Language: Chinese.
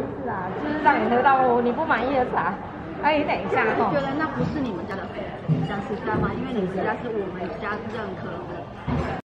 是思啊，就是让你喝到你不满意的茶。哎，你等一下，我觉得那不是你们家的，家是家吗？因为你们家是我们家认可的。